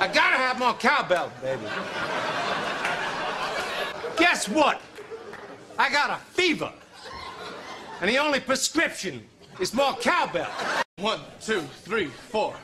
I gotta have more cowbell, baby. Guess what? I got a fever. And the only prescription is more cowbell. One, two, three, four.